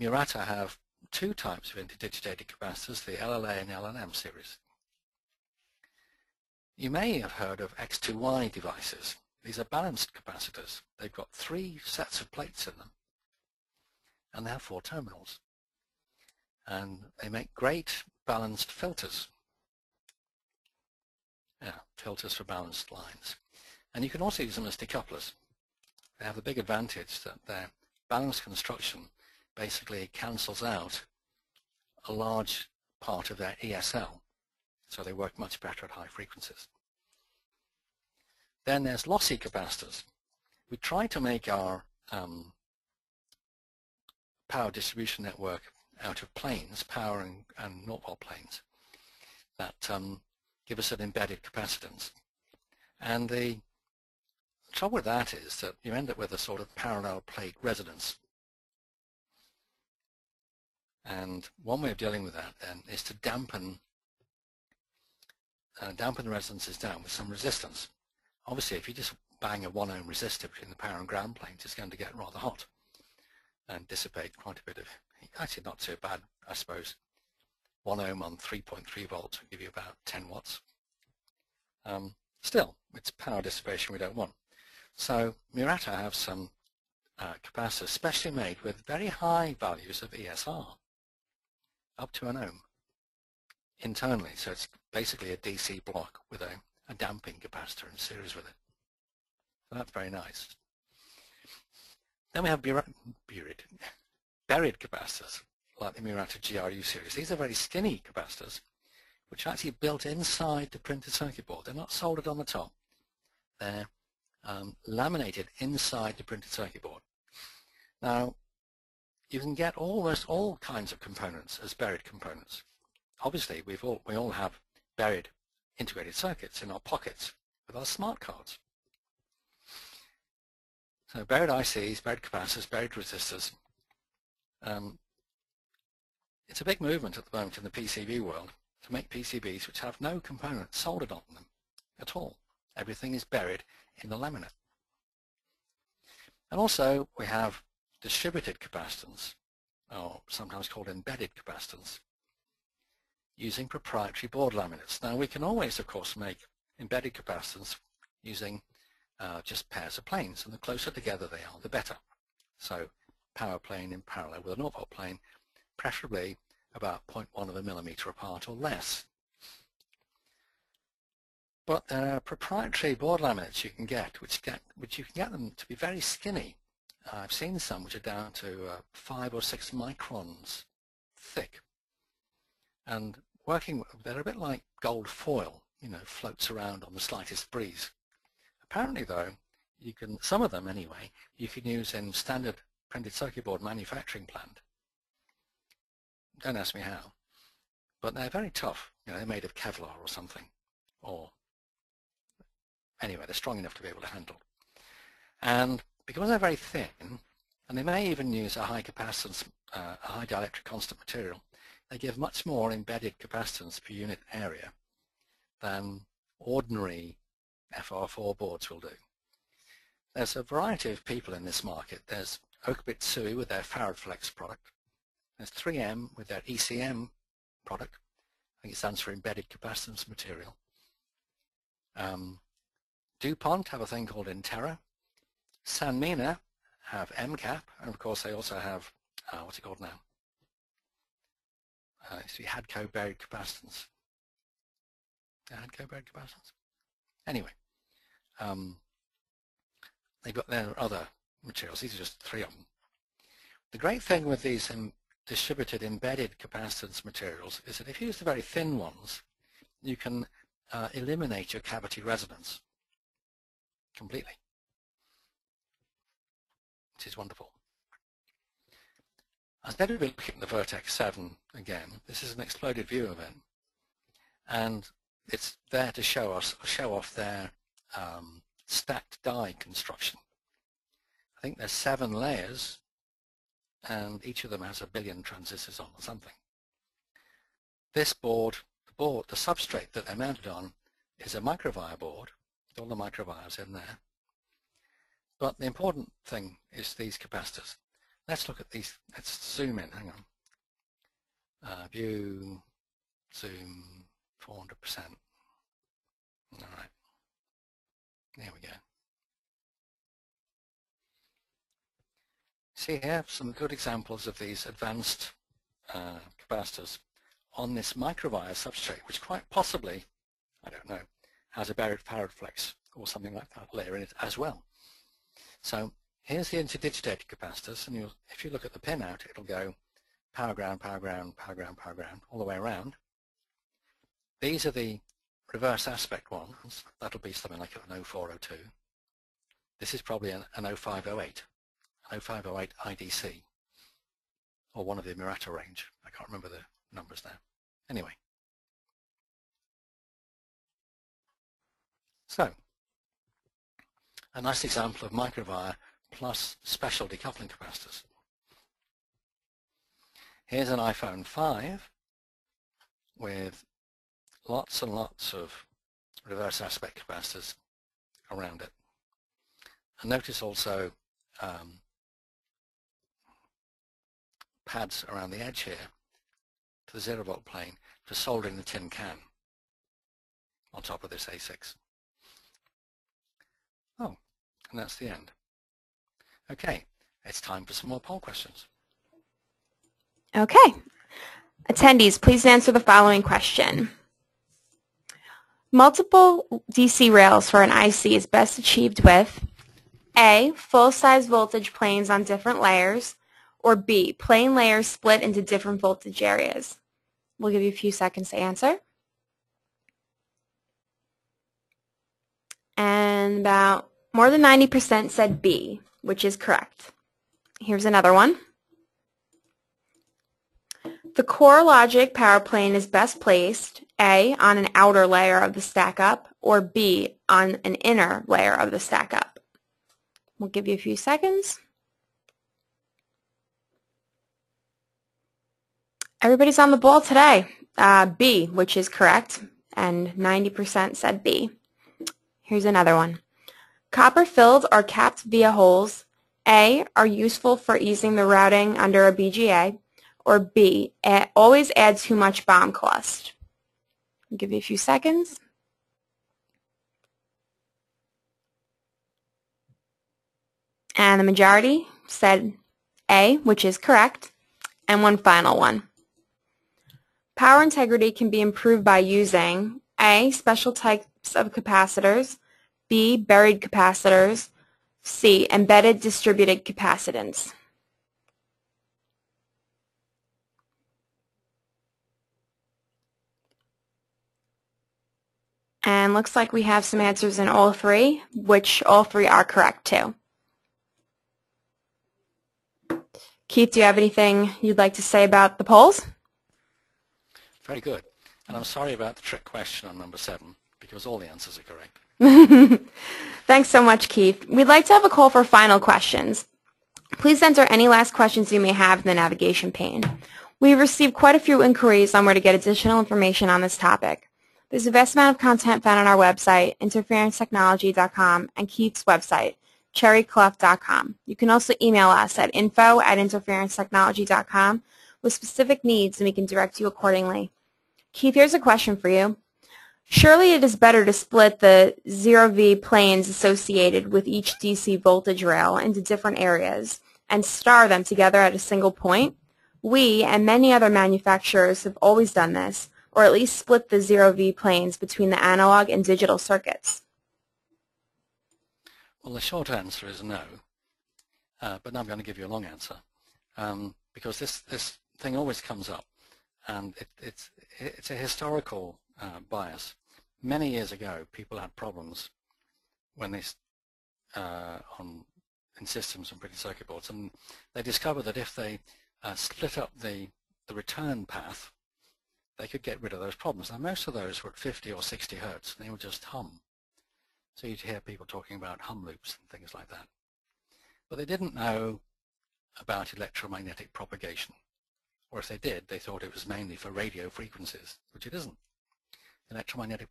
Murata have two types of interdigitated capacitors, the LLA and LNM series. You may have heard of X2Y devices. These are balanced capacitors. They've got three sets of plates in them and they have four terminals. And they make great balanced filters. Yeah, filters for balanced lines. And you can also use them as decouplers. They have the big advantage that their balanced construction basically cancels out a large part of their ESL. So they work much better at high frequencies. Then there's lossy capacitors. We try to make our um, power distribution network out of planes, power and, and nought volt planes, that um, give us an embedded capacitance. And the trouble with that is that you end up with a sort of parallel plate resonance. And one way of dealing with that then is to dampen uh, dampen the resonances down with some resistance. Obviously, if you just bang a 1 ohm resistor between the power and ground planes, it's going to get rather hot and dissipate quite a bit of, actually not so bad, I suppose. 1 ohm on 3.3 volts will give you about 10 watts. Um, still, it's power dissipation we don't want. So Murata have some uh, capacitors specially made with very high values of ESR, up to an ohm internally. So it's basically a DC block with a, a damping capacitor in series with it. So that's very nice. Then we have buried, buried capacitors, like the Murata GRU series. These are very skinny capacitors, which are actually built inside the printed circuit board. They're not soldered on the top. They're um, laminated inside the printed circuit board. Now, you can get almost all kinds of components as buried components. Obviously, we've all, we all have buried integrated circuits in our pockets with our smart cards. So buried ICs, buried capacitors, buried resistors. Um, it's a big movement at the moment in the PCB world to make PCBs which have no components soldered on them at all. Everything is buried in the laminate. And also we have distributed capacitance, or sometimes called embedded capacitance, using proprietary board laminates. Now we can always, of course, make embedded capacitance using uh, just pairs of planes, and the closer together they are, the better. So power plane in parallel with a 0 volt plane, preferably about 0.1 of a millimeter apart or less. But there are proprietary board laminates you can get, which get which you can get them to be very skinny. Uh, I've seen some which are down to uh, five or six microns thick, and working they're a bit like gold foil, you know, floats around on the slightest breeze. Apparently, though, you can some of them anyway you can use in standard printed circuit board manufacturing plant. Don't ask me how, but they're very tough. You know, they're made of Kevlar or something, or Anyway, they're strong enough to be able to handle. And because they're very thin, and they may even use a high capacitance, uh, a high dielectric constant material, they give much more embedded capacitance per unit area than ordinary FR4 boards will do. There's a variety of people in this market. There's Oak-Mitsui with their FaradFlex product. There's 3M with their ECM product. I think it stands for embedded capacitance material. Um, DuPont have a thing called Interra. Sanmina have MCAP, and of course they also have, uh, what's it called now? Uh, it Hadco buried capacitance. Hadco buried capacitance? Anyway, um, they've got their other materials. These are just three of them. The great thing with these distributed embedded capacitance materials is that if you use the very thin ones, you can uh, eliminate your cavity resonance completely, which is wonderful. Never been looking at the Virtex 7 again. This is an exploded view of it. And it's there to show us, show off their um, stacked die construction. I think there's seven layers and each of them has a billion transistors on or something. This board, the board, the substrate that they're mounted on is a microvia board all the microvias in there. But the important thing is these capacitors. Let's look at these. Let's zoom in. Hang on. Uh, view, zoom, 400%. All right. There we go. See here some good examples of these advanced uh, capacitors on this microvia substrate, which quite possibly, I don't know, has a buried FaradFlex or something like that layer in it as well. So here's the interdigitated capacitors, and if you look at the pinout, it'll go power ground, power ground, power ground, power ground, all the way around. These are the reverse aspect ones. That'll be something like an 0402. This is probably an, an 0508, an 0508 IDC, or one of the Murata range. I can't remember the numbers now. Anyway, So, a nice example of microvia plus special decoupling capacitors. Here's an iPhone 5 with lots and lots of reverse aspect capacitors around it. And notice also um, pads around the edge here to the zero volt plane for soldering the tin can on top of this A6. Oh, and that's the end. Okay, it's time for some more poll questions. Okay. Attendees, please answer the following question. Multiple DC rails for an IC is best achieved with A. Full-size voltage planes on different layers, or B. Plane layers split into different voltage areas. We'll give you a few seconds to answer. And about more than 90% said B, which is correct. Here's another one. The core logic power plane is best placed A, on an outer layer of the stack up, or B, on an inner layer of the stack up. We'll give you a few seconds. Everybody's on the ball today. Uh, B, which is correct, and 90% said B. Here's another one. Copper filled or capped via holes, A, are useful for easing the routing under a BGA, or B, always add too much BOM cost. I'll give you a few seconds. And the majority said A, which is correct. And one final one. Power integrity can be improved by using A, special types of capacitors, B, buried capacitors, C, embedded distributed capacitance. And looks like we have some answers in all three, which all three are correct too. Keith, do you have anything you'd like to say about the polls? Very good. And I'm sorry about the trick question on number seven, because all the answers are correct. Thanks so much, Keith. We'd like to have a call for final questions. Please enter any last questions you may have in the navigation pane. We've received quite a few inquiries on where to get additional information on this topic. There's a vast amount of content found on our website, interferencetechnology.com, and Keith's website, cherryclough.com. You can also email us at info at interferencetechnology.com with specific needs and we can direct you accordingly. Keith, here's a question for you. Surely it is better to split the 0V planes associated with each DC voltage rail into different areas and star them together at a single point? We and many other manufacturers have always done this, or at least split the 0V planes between the analog and digital circuits? Well, the short answer is no, uh, but now I'm going to give you a long answer um, because this, this thing always comes up and it, it's, it's a historical uh, bias. Many years ago, people had problems when they uh, on in systems and printed circuit boards, and they discovered that if they uh, split up the the return path they could get rid of those problems. Now most of those were at 50 or 60 hertz, and they would just hum. So you'd hear people talking about hum loops and things like that. But they didn't know about electromagnetic propagation. Or if they did, they thought it was mainly for radio frequencies, which it isn't. Electromagnetic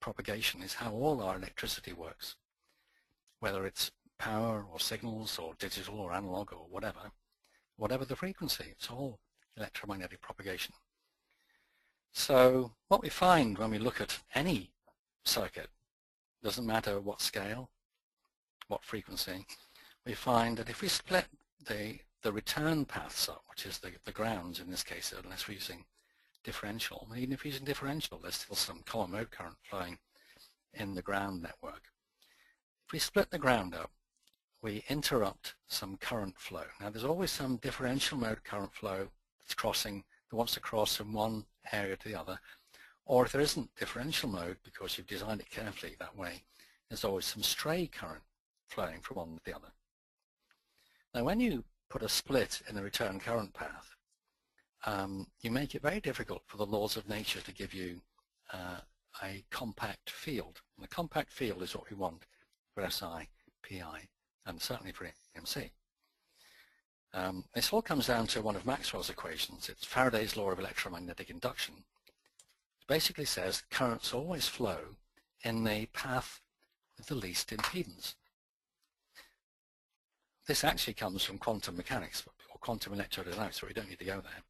propagation is how all our electricity works. Whether it's power or signals or digital or analog or whatever, whatever the frequency, it's all electromagnetic propagation. So what we find when we look at any circuit, doesn't matter what scale, what frequency, we find that if we split the, the return paths up, which is the, the grounds in this case, unless we're using differential, even if we're using differential, there's still some common mode current flowing in the ground network. If we split the ground up, we interrupt some current flow. Now there's always some differential mode current flow that's crossing that wants to cross from one area to the other. Or if there isn't differential mode, because you've designed it carefully that way, there's always some stray current flowing from one to the other. Now when you put a split in the return current path, um, you make it very difficult for the laws of nature to give you uh, a compact field. And the compact field is what we want for SI, PI, and certainly for EMC. Um, this all comes down to one of Maxwell's equations. It's Faraday's law of electromagnetic induction. It basically says currents always flow in the path with the least impedance. This actually comes from quantum mechanics or quantum electrodynamics, so we don't need to go there.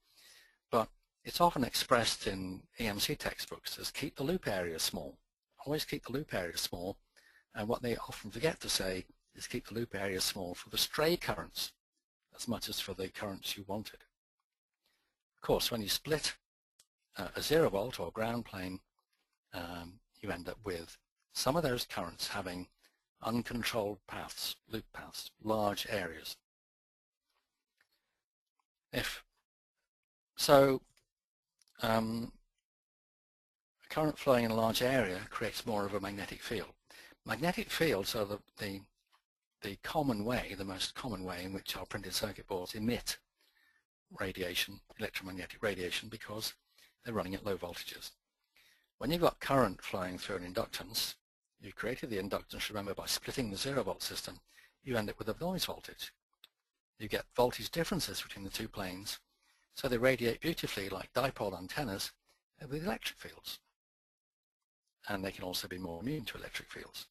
But it's often expressed in EMC textbooks as keep the loop area small. Always keep the loop area small. And what they often forget to say is keep the loop area small for the stray currents as much as for the currents you wanted. Of course, when you split uh, a zero volt or ground plane, um, you end up with some of those currents having uncontrolled paths, loop paths, large areas. If so, um, current flowing in a large area creates more of a magnetic field. Magnetic fields are the, the, the common way, the most common way in which our printed circuit boards emit radiation, electromagnetic radiation, because they're running at low voltages. When you've got current flowing through an inductance, you've created the inductance, remember, by splitting the zero volt system, you end up with a noise voltage. You get voltage differences between the two planes, so they radiate beautifully like dipole antennas with electric fields. And they can also be more immune to electric fields.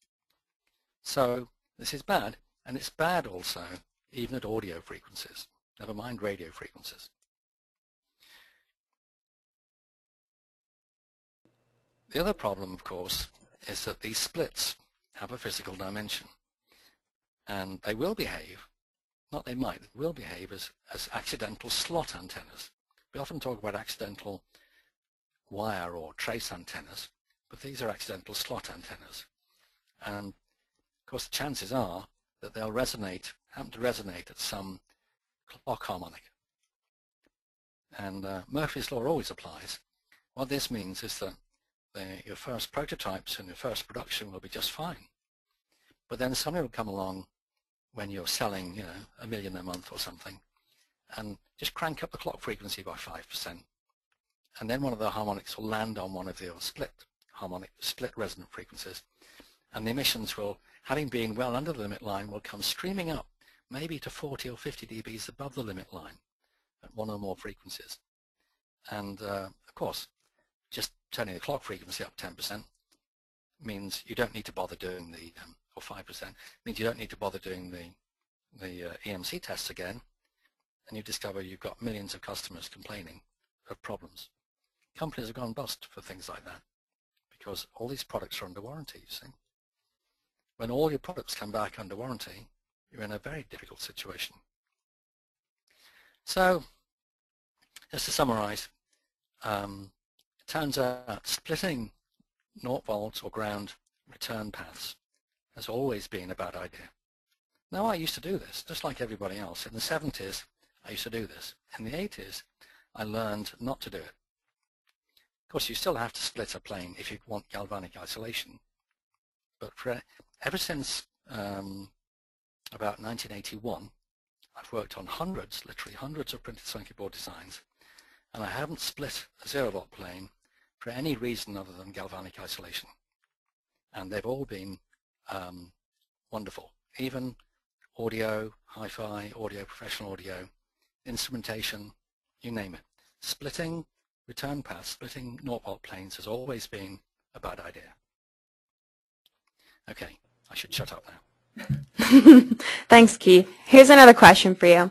So this is bad, and it's bad also even at audio frequencies, never mind radio frequencies. The other problem, of course, is that these splits have a physical dimension. And they will behave, not they might, they will behave as, as accidental slot antennas. We often talk about accidental wire or trace antennas, but these are accidental slot antennas. And of course the chances are that they'll resonate, happen to resonate at some clock harmonic. And uh, Murphy's law always applies. What this means is that the, your first prototypes and your first production will be just fine. But then somebody will come along when you're selling, you know, a million a month or something, and just crank up the clock frequency by 5%. And then one of the harmonics will land on one of your split harmonic, split resonant frequencies, and the emissions will, having been well under the limit line, will come streaming up, maybe to 40 or 50 dBs above the limit line at one or more frequencies. And uh, of course, just turning the clock frequency up 10% means you don't need to bother doing the, um, or 5%, means you don't need to bother doing the, the uh, EMC tests again, and you discover you've got millions of customers complaining of problems. Companies have gone bust for things like that because all these products are under warranty, you see. When all your products come back under warranty, you're in a very difficult situation. So, just to summarize, um, it turns out splitting 0 volts or ground return paths has always been a bad idea. Now I used to do this, just like everybody else. In the 70s, I used to do this. In the 80s, I learned not to do it. Of course, you still have to split a plane if you want galvanic isolation. But for, ever since um, about 1981, I've worked on hundreds, literally hundreds of printed circuit board designs, and I haven't split a zero volt plane for any reason other than galvanic isolation. And they've all been um, wonderful. Even audio, hi-fi, audio, professional audio, instrumentation, you name it. Splitting return paths, splitting naught volt planes has always been a bad idea. Okay, I should shut up now. Thanks, Keith. Here's another question for you.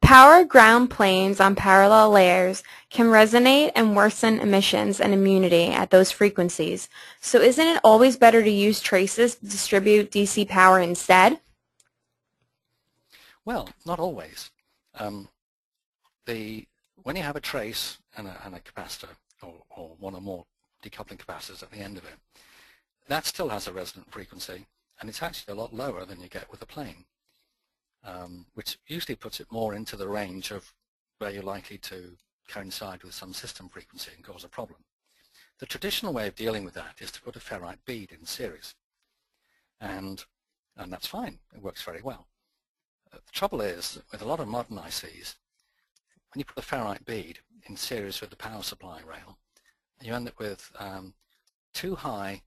Power ground planes on parallel layers can resonate and worsen emissions and immunity at those frequencies. So isn't it always better to use traces to distribute DC power instead? Well, not always. Um, the when you have a trace and a, and a capacitor, or, or one or more decoupling capacitors at the end of it, that still has a resonant frequency, and it's actually a lot lower than you get with a plane um, which usually puts it more into the range of where you're likely to coincide with some system frequency and cause a problem. The traditional way of dealing with that is to put a ferrite bead in series. And, and that's fine. It works very well. Uh, the trouble is, with a lot of modern ICs, when you put a ferrite bead in series with the power supply rail, you end up with um, too high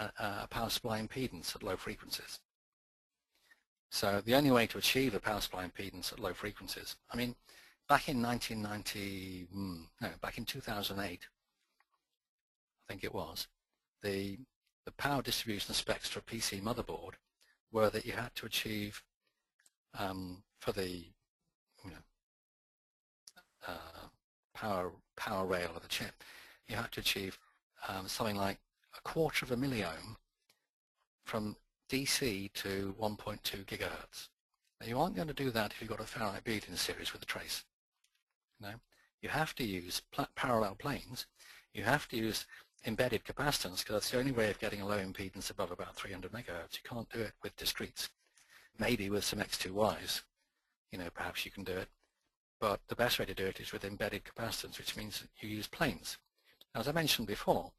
uh, power supply impedance at low frequencies. So the only way to achieve a power supply impedance at low frequencies, I mean, back in 1990, hmm, no, back in 2008, I think it was, the, the power distribution specs for a PC motherboard were that you had to achieve um, for the you know, uh, power power rail of the chip, you had to achieve um, something like a quarter of a milliohm from DC to 1.2 gigahertz. Now you aren't going to do that if you've got a ferrite bead in series with a trace. No, you have to use parallel planes. You have to use embedded capacitance because that's the only way of getting a low impedance above about 300 megahertz. You can't do it with discretes. Maybe with some X2Ys, you know, perhaps you can do it. But the best way to do it is with embedded capacitance, which means you use planes. As I mentioned before,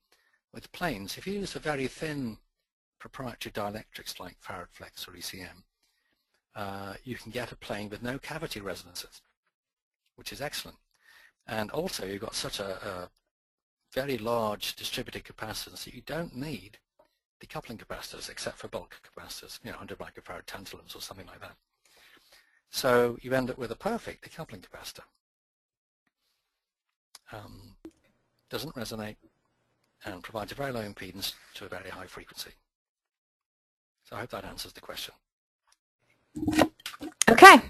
with planes, if you use a very thin proprietary dielectrics like FaradFlex or ECM, uh, you can get a plane with no cavity resonances, which is excellent. And also you've got such a, a very large distributed capacitance that you don't need decoupling capacitors except for bulk capacitors, you know, 100 microfarad tantalums or something like that. So you end up with a perfect decoupling capacitor. Um, doesn't resonate and provides a very low impedance to a very high frequency. So I hope that answers the question. Okay.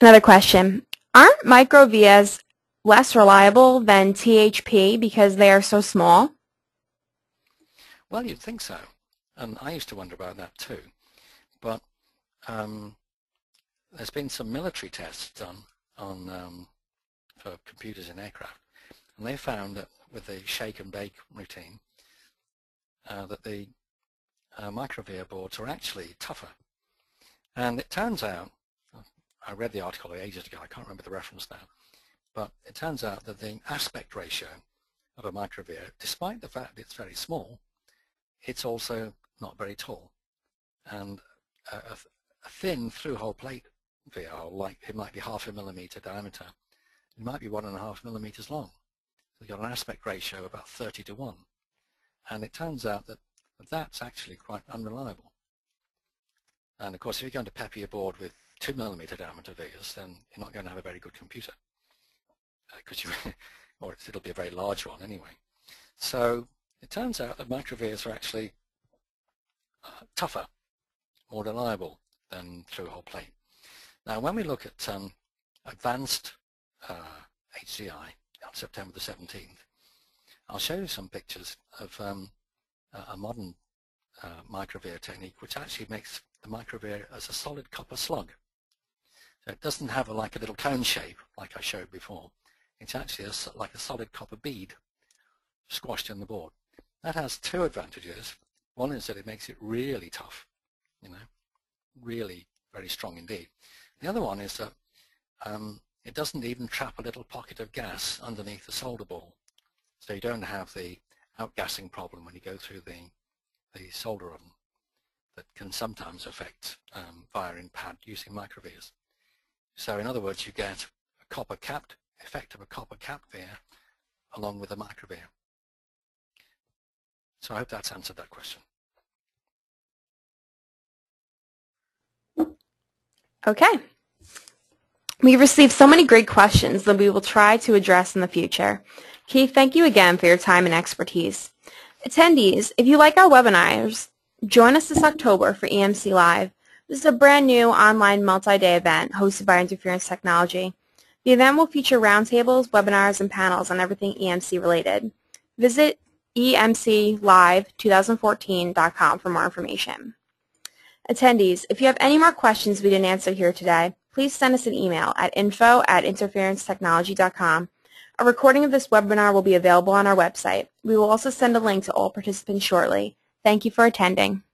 Another question. Aren't micro vias less reliable than THP because they are so small? Well, you'd think so. And I used to wonder about that too. But um, there's been some military tests done on um, for computers in aircraft. And they found that with the shake and bake routine, uh, that the uh, microvia boards are actually tougher. And it turns out, I read the article ages ago, I can't remember the reference now, but it turns out that the aspect ratio of a microvia, despite the fact it's very small, it's also not very tall. And a, a thin through-hole plate via, like it might be half a millimeter diameter, it might be one and a half millimeters long. You've got an aspect ratio of about 30 to 1. And it turns out that that's actually quite unreliable. And of course, if you're going to pepper your board with 2 millimeter diameter vias, then you're not going to have a very good computer because uh, you, or it'll be a very large one anyway. So it turns out that microvias are actually uh, tougher, more reliable than through-hole plate. Now, when we look at um, advanced uh, HDI on September the 17th, I'll show you some pictures of um, a modern uh, technique, which actually makes the microvia as a solid copper slug. So it doesn't have a, like a little cone shape like I showed before. It's actually a, like a solid copper bead squashed in the board. That has two advantages. One is that it makes it really tough, you know, really very strong indeed. The other one is that um, it doesn't even trap a little pocket of gas underneath the solder ball. So you don't have the outgassing problem when you go through the, the solder oven that can sometimes affect um, via in pad using microvias. So in other words, you get a copper capped effect of a copper cap via along with a microvia. So I hope that's answered that question. Okay. We've received so many great questions that we will try to address in the future. Keith, thank you again for your time and expertise. Attendees, if you like our webinars, join us this October for EMC Live. This is a brand new online multi-day event hosted by Interference Technology. The event will feature roundtables, webinars, and panels on everything EMC related. Visit emclive2014.com for more information. Attendees, if you have any more questions we didn't answer here today, please send us an email at info at interferencetechnology.com. A recording of this webinar will be available on our website. We will also send a link to all participants shortly. Thank you for attending.